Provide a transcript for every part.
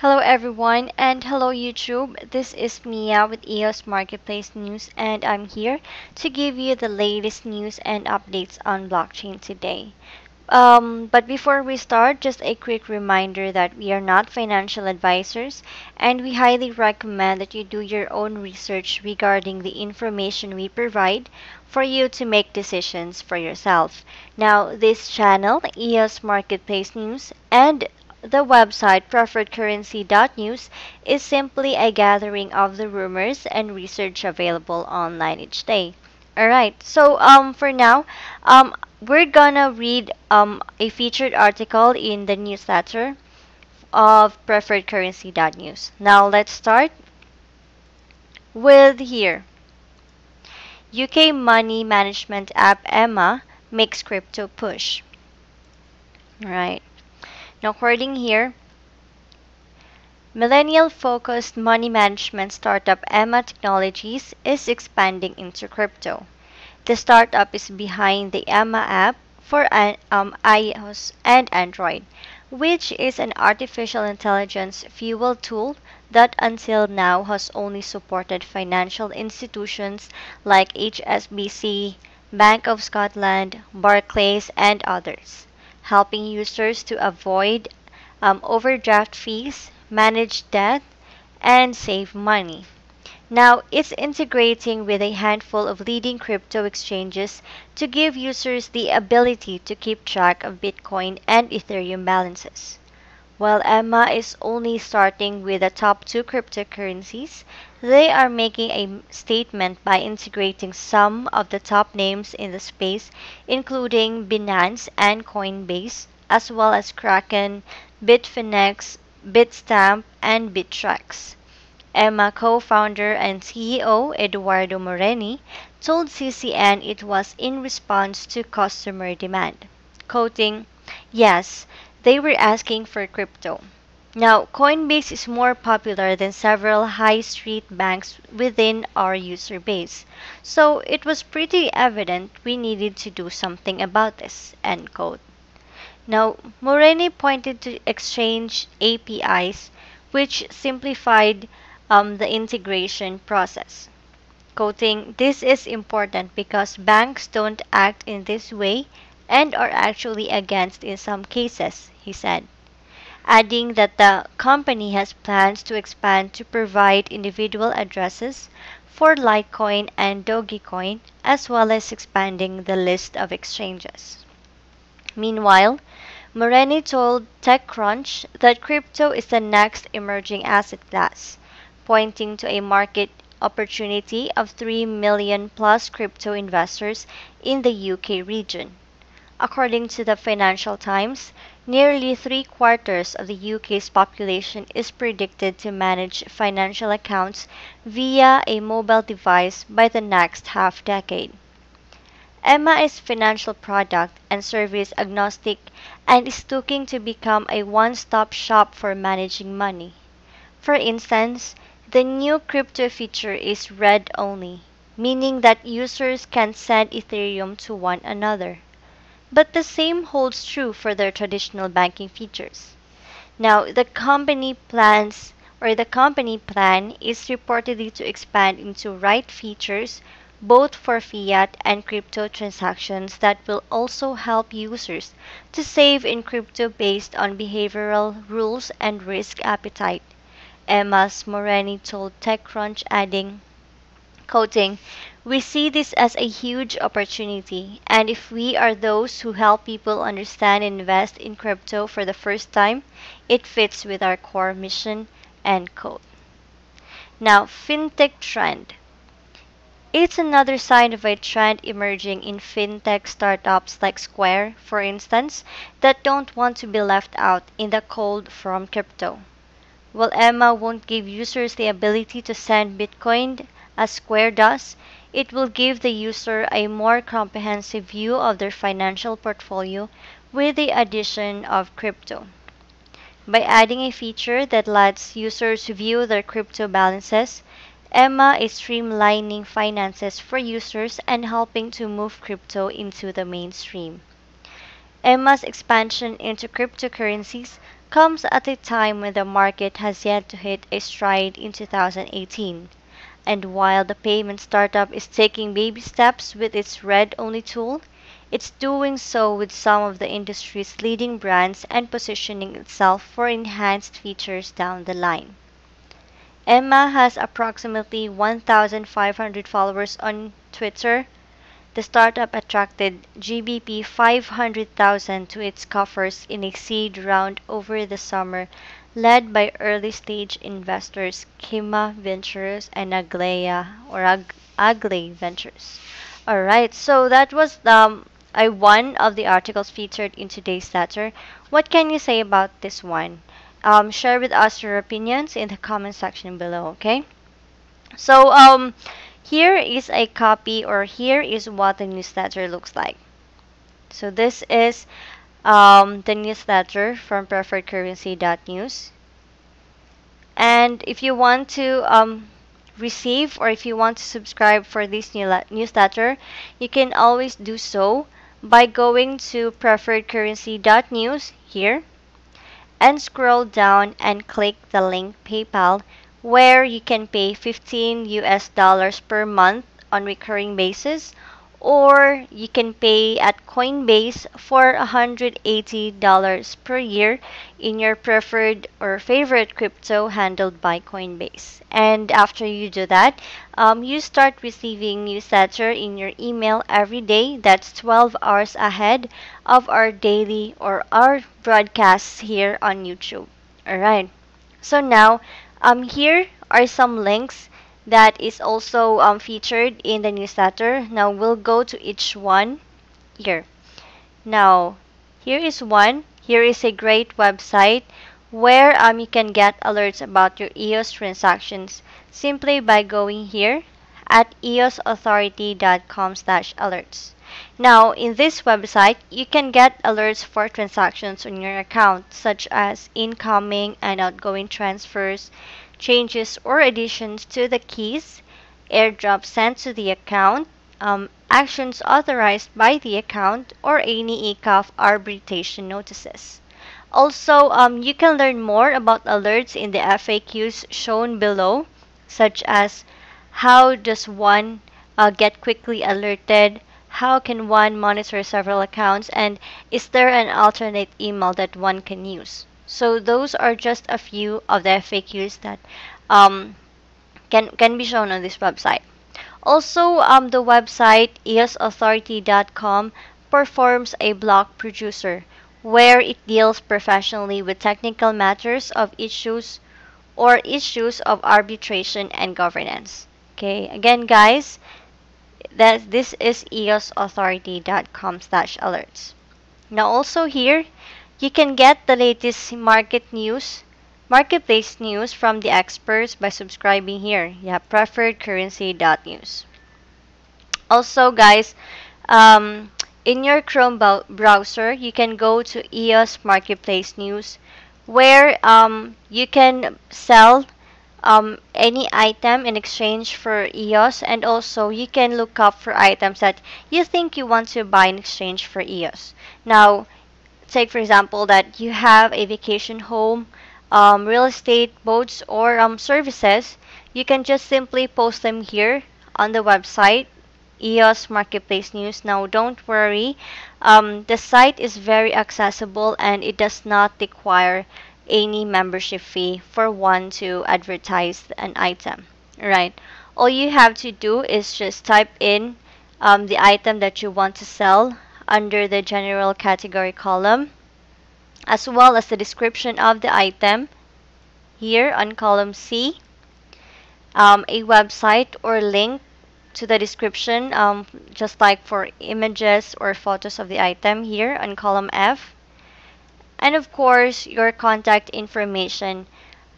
Hello everyone and hello YouTube. This is Mia with EOS Marketplace News and I'm here to give you the latest news and updates on blockchain today. Um, but before we start, just a quick reminder that we are not financial advisors and we highly recommend that you do your own research regarding the information we provide for you to make decisions for yourself. Now, this channel, EOS Marketplace News, and the website preferredcurrency.news is simply a gathering of the rumors and research available online each day. Alright, so um, for now, um, we're gonna read um, a featured article in the newsletter of preferredcurrency.news. Now let's start with here. UK money management app Emma makes crypto push. Alright. Now, according here, millennial focused money management startup Emma Technologies is expanding into crypto. The startup is behind the Emma app for um, iOS and Android, which is an artificial intelligence fueled tool that until now has only supported financial institutions like HSBC, Bank of Scotland, Barclays, and others helping users to avoid um, overdraft fees, manage debt, and save money. Now, it's integrating with a handful of leading crypto exchanges to give users the ability to keep track of Bitcoin and Ethereum balances. While Emma is only starting with the top two cryptocurrencies, they are making a statement by integrating some of the top names in the space, including Binance and Coinbase, as well as Kraken, Bitfinex, Bitstamp, and Bittrex. Emma co-founder and CEO Edoardo Moreni told CCN it was in response to customer demand, quoting, Yes, they were asking for crypto. Now, Coinbase is more popular than several high street banks within our user base, so it was pretty evident we needed to do something about this. End quote. Now, Moreni pointed to Exchange APIs, which simplified um, the integration process. Quoting, This is important because banks don't act in this way and are actually against in some cases, he said adding that the company has plans to expand to provide individual addresses for Litecoin and Dogecoin, as well as expanding the list of exchanges. Meanwhile, Moreni told TechCrunch that crypto is the next emerging asset class, pointing to a market opportunity of 3 million plus crypto investors in the UK region. According to the Financial Times, Nearly three quarters of the UK's population is predicted to manage financial accounts via a mobile device by the next half decade. Emma is financial product and service agnostic and is looking to become a one-stop shop for managing money. For instance, the new crypto feature is read only, meaning that users can send Ethereum to one another. But the same holds true for their traditional banking features. Now, the company plans or the company plan is reportedly to expand into write features both for fiat and crypto transactions that will also help users to save in crypto based on behavioral rules and risk appetite. Emma's Moreni told TechCrunch adding, quoting, we see this as a huge opportunity, and if we are those who help people understand and invest in crypto for the first time, it fits with our core mission. End quote. Now, fintech trend. It's another sign of a trend emerging in fintech startups like Square, for instance, that don't want to be left out in the cold from crypto. While Emma won't give users the ability to send Bitcoin as Square does, it will give the user a more comprehensive view of their financial portfolio with the addition of crypto. By adding a feature that lets users view their crypto balances, Emma is streamlining finances for users and helping to move crypto into the mainstream. Emma's expansion into cryptocurrencies comes at a time when the market has yet to hit a stride in 2018. And while the payment startup is taking baby steps with its red only tool, it's doing so with some of the industry's leading brands and positioning itself for enhanced features down the line. Emma has approximately 1,500 followers on Twitter. The startup attracted GBP 500,000 to its coffers in a seed round over the summer, led by early stage investors Kima Ventures and Aglea or Ag- Agley Ventures. All right, so that was um, I one of the articles featured in today's letter. What can you say about this one? Um, share with us your opinions in the comment section below, okay? So, um, here is a copy or here is what the newsletter looks like. So this is um, the newsletter from preferredcurrency.news. And if you want to um, receive or if you want to subscribe for this new newsletter, you can always do so by going to preferredcurrency.news here and scroll down and click the link PayPal where you can pay 15 US dollars per month on recurring basis or you can pay at Coinbase for $180 per year in your preferred or favorite crypto handled by Coinbase. And after you do that, um, you start receiving newsletter in your email every day. That's 12 hours ahead of our daily or our broadcasts here on YouTube. Alright. So now, um, here are some links that is also um, featured in the newsletter. Now we'll go to each one here. Now, here is one. Here is a great website where um, you can get alerts about your EOS transactions simply by going here at eosauthority.com slash alerts. Now, in this website, you can get alerts for transactions on your account, such as incoming and outgoing transfers, changes or additions to the keys, airdrop sent to the account, um, actions authorized by the account, or any ECAF arbitration notices. Also, um, you can learn more about alerts in the FAQs shown below, such as how does one uh, get quickly alerted, how can one monitor several accounts, and is there an alternate email that one can use. So those are just a few of the FAQs that um, can, can be shown on this website. Also, um, the website eosauthority.com performs a block producer where it deals professionally with technical matters of issues or issues of arbitration and governance. Okay, again guys, that this is eosauthority.com slash alerts. Now also here, you can get the latest market news, marketplace news from the experts by subscribing here. You have preferredcurrency.news. Also, guys, um, in your Chrome browser, you can go to EOS Marketplace News, where um, you can sell um, any item in exchange for EOS, and also you can look up for items that you think you want to buy in exchange for EOS. Now, take for example that you have a vacation home, um, real estate, boats, or um, services, you can just simply post them here on the website, EOS Marketplace News. Now, don't worry, um, the site is very accessible and it does not require any membership fee for one to advertise an item. Right? All you have to do is just type in um, the item that you want to sell under the general category column as well as the description of the item here on column C. Um, a website or link to the description um, just like for images or photos of the item here on column F. And of course your contact information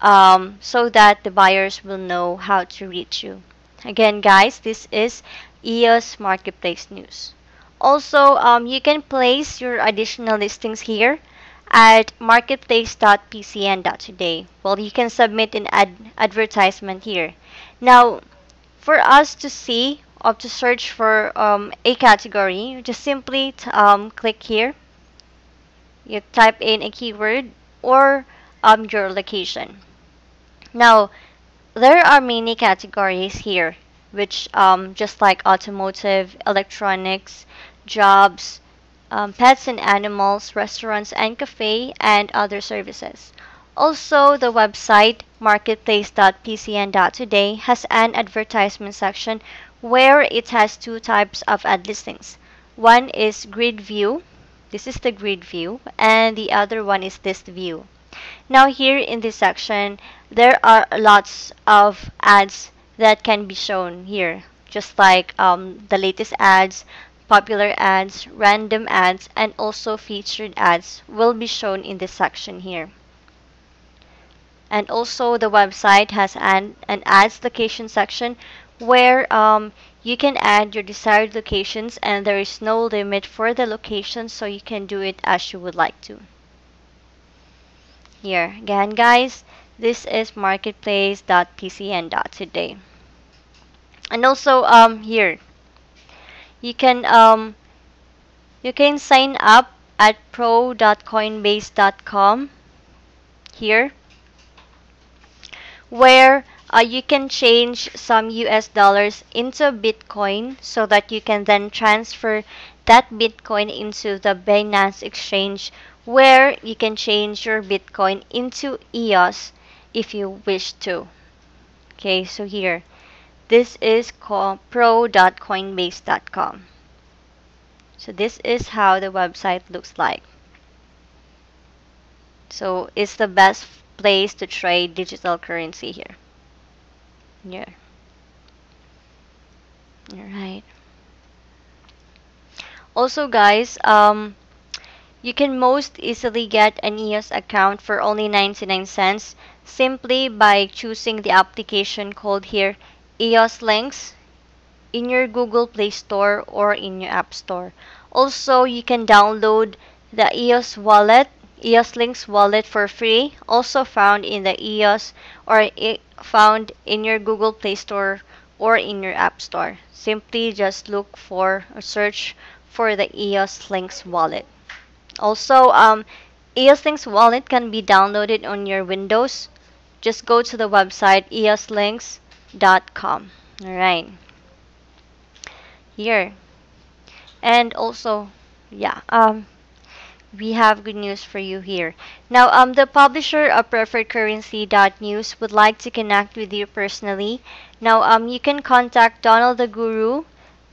um, so that the buyers will know how to reach you. Again guys this is EOS Marketplace News also, um, you can place your additional listings here at marketplace.pcn.today. Well, you can submit an ad advertisement here. Now, for us to see or to search for um, a category, just simply um, click here. You type in a keyword or um, your location. Now, there are many categories here, which um, just like automotive, electronics, jobs, um, pets and animals, restaurants and cafe, and other services. Also, the website marketplace.pcn.today has an advertisement section where it has two types of ad listings. One is grid view. This is the grid view, and the other one is list view. Now here in this section, there are lots of ads that can be shown here, just like um, the latest ads, popular ads, random ads, and also featured ads will be shown in this section here. And also the website has an, an ads location section where um, you can add your desired locations and there is no limit for the location so you can do it as you would like to. Here, again guys, this is marketplace.pcn.today. And also um, here, you can um, you can sign up at pro.coinbase.com here where uh, you can change some US dollars into Bitcoin so that you can then transfer that Bitcoin into the Binance exchange where you can change your Bitcoin into EOS if you wish to. Okay, so here, this is pro.coinbase.com. So this is how the website looks like. So it's the best place to trade digital currency here. Yeah. Alright. Also guys, um, you can most easily get an EOS account for only 99 cents simply by choosing the application called here EOS Lynx in your Google Play Store or in your App Store. Also, you can download the EOS wallet, EOS Lynx wallet for free, also found in the EOS or found in your Google Play Store or in your App Store. Simply just look for or search for the EOS Lynx wallet. Also, um, EOSlynx wallet can be downloaded on your Windows. Just go to the website eoslynx.com. Alright. Here. And also, yeah, um, we have good news for you here. Now, um, the publisher of Preferred Currency News would like to connect with you personally. Now, um, you can contact Donald the Guru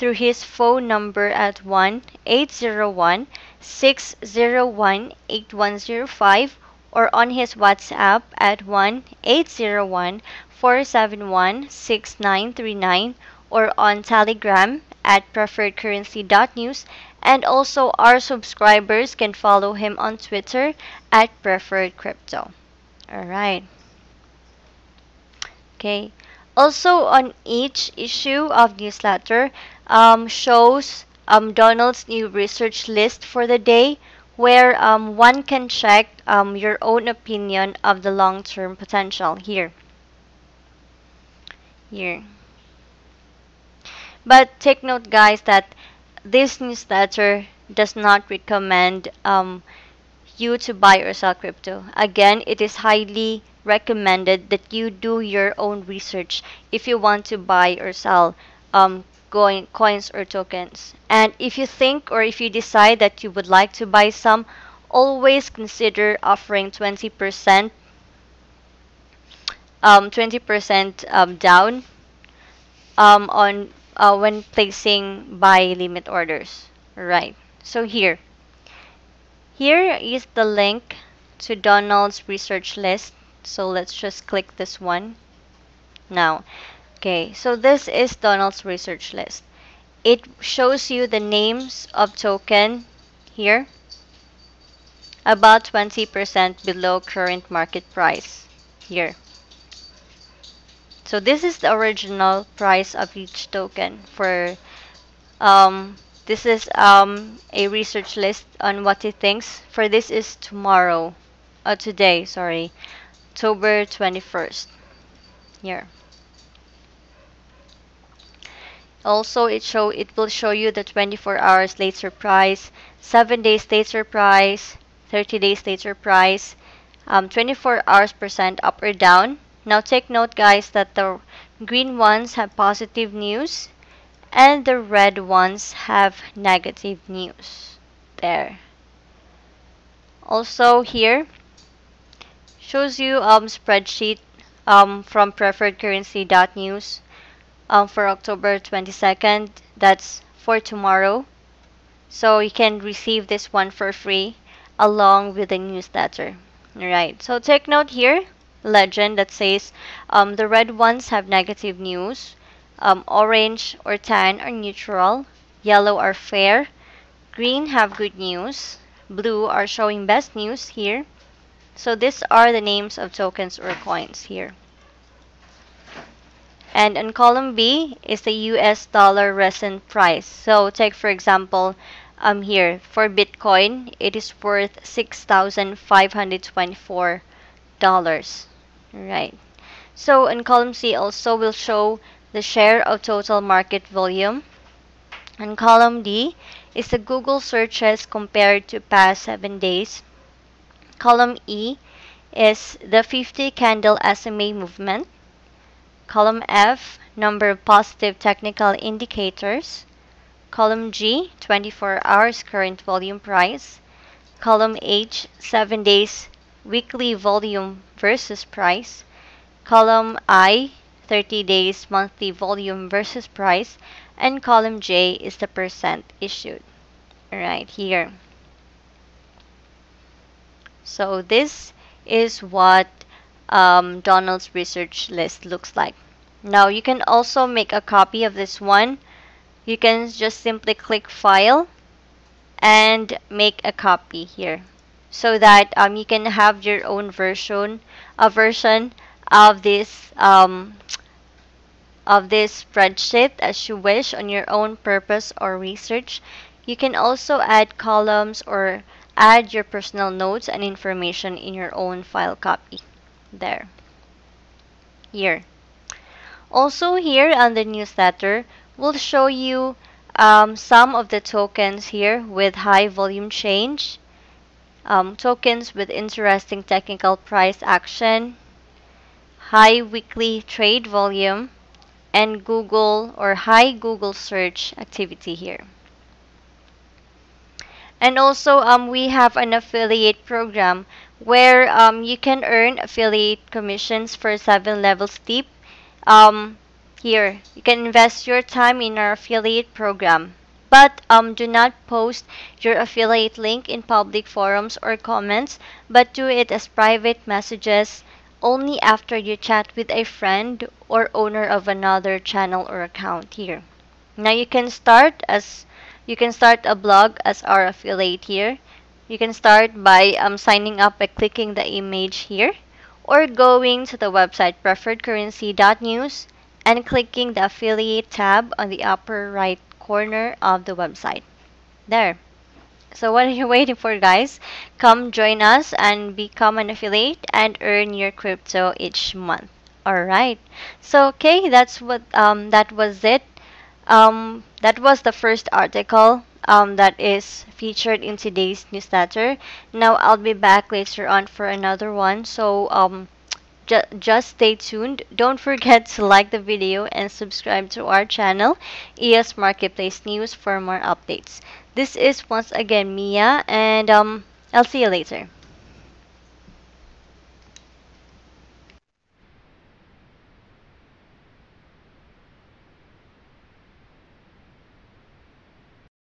through his phone number at 1 801 601 8105 or on his WhatsApp at 1 801 471 6939 or on Telegram at preferredcurrency.news and also our subscribers can follow him on Twitter at preferredcrypto. Alright. Okay. Also on each issue of newsletter um, shows um, Donald's new research list for the day where um, one can check um, your own opinion of the long-term potential here. Here. But take note guys that this newsletter does not recommend um, you to buy or sell crypto. Again, it is highly recommended that you do your own research if you want to buy or sell um, going, coins or tokens. And if you think or if you decide that you would like to buy some, always consider offering 20% um, 20% um, down um, on uh, when placing buy limit orders. Right. So here, here is the link to Donald's research list. So let's just click this one. Now, Okay, so this is Donald's research list. It shows you the names of token here about 20% below current market price here. So this is the original price of each token for um, this is um, a research list on what he thinks for this is tomorrow uh, today sorry October 21st here also, it show it will show you the 24 hours later price, 7 days later price, 30 days later price, um, 24 hours percent up or down. Now take note guys that the green ones have positive news and the red ones have negative news. There. Also here shows you um spreadsheet um from preferredcurrency.news um for October 22nd. That's for tomorrow. So you can receive this one for free along with the newsletter. Alright, so take note here, legend that says um, the red ones have negative news, um, orange or tan are neutral, yellow are fair, green have good news, blue are showing best news here. So these are the names of tokens or coins here. And in column B is the US dollar recent price. So take for example um here for Bitcoin it is worth six thousand five hundred twenty four dollars. Right. So in column C also will show the share of total market volume. And column D is the Google searches compared to past seven days. Column E is the 50 candle SMA movement. Column F, number of positive technical indicators. Column G, 24 hours current volume price. Column H, 7 days weekly volume versus price. Column I, 30 days monthly volume versus price. And column J is the percent issued. Right here. So this is what um, Donald's research list looks like. Now you can also make a copy of this one. You can just simply click file and make a copy here so that um, you can have your own version a version of this um, of this spreadsheet as you wish on your own purpose or research. You can also add columns or add your personal notes and information in your own file copy there here also here on the newsletter we'll show you um, some of the tokens here with high volume change, um, tokens with interesting technical price action, high weekly trade volume, and Google or high Google search activity here. And also, um, we have an affiliate program where um, you can earn affiliate commissions for seven levels deep. Um, here, you can invest your time in our affiliate program. But um, do not post your affiliate link in public forums or comments, but do it as private messages only after you chat with a friend or owner of another channel or account here. Now you can start as you can start a blog as our affiliate here. You can start by um, signing up by clicking the image here or going to the website preferredcurrency.news and clicking the affiliate tab on the upper right corner of the website. There. So what are you waiting for guys? Come join us and become an affiliate and earn your crypto each month. Alright. So okay, that's what um that was it. Um that was the first article um that is featured in today's newsletter. Now I'll be back later on for another one. So um Ju just stay tuned. Don't forget to like the video and subscribe to our channel, ES Marketplace News, for more updates. This is once again Mia, and um, I'll see you later.